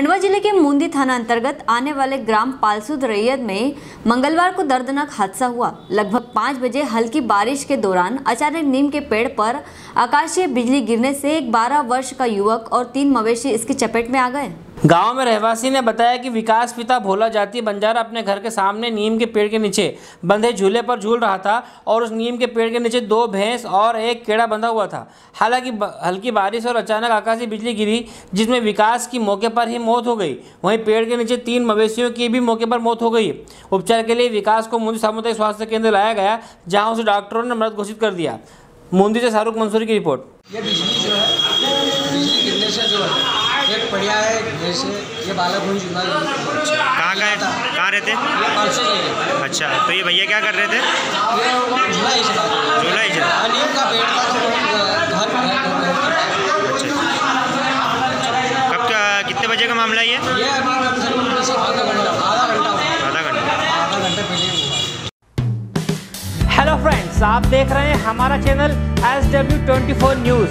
खंडवा ज़िले के मुंदी थाना अंतर्गत आने वाले ग्राम पालसुद रैयत में मंगलवार को दर्दनाक हादसा हुआ। लगभग पाँच बजे हल्की बारिश के दौरान अचानक नीम के पेड़ पर आकाशीय बिजली गिरने से एक 12 वर्ष का युवक और तीन मवेशी इसकी चपेट में आ गए। गाँव में रहवासी ने बताया कि विकास पिता भोला जाति बंजारा अपने घर के सामने नीम के पेड़ के नीचे बंधे झूले पर झूल रहा था और उस नीम के पेड़ के नीचे दो भैंस और एक केड़ा बंधा हुआ था। हालाँकि हल्की बारिश और अचानक आकाशीय बिजली गिरी, जिसमें विकास की मौके पर ही मौत हो गई। वहीं पेड़ के नीचे तीन मवेशियों की भी मौके पर मौत हो गई। उपचार के लिए विकास को मुंदी सामुदायिक स्वास्थ्य केंद्र लाया गया, जहाँ उसे डॉक्टरों ने मृत घोषित कर दिया। मुंदी से शाहरुख मंसूरी की रिपोर्ट। जो है एक बढ़िया है जैसे ये बालक हुई जुड़ा कहाँ का है? कहाँ रहते? ये परसों से अच्छा तो ये भैया क्या कर रहे थे? झूला ही चला झूला ही चला। नीम का पेड़ था तो कब क्या कितने बजे का मामला ये? ये अभी कम से कम आधा घंटा आधा घंटा आधा घंटा। आधा घंटे पहले हेलो फ्रेंड्स आप देख रहे हैं हमारा channel S W twenty four news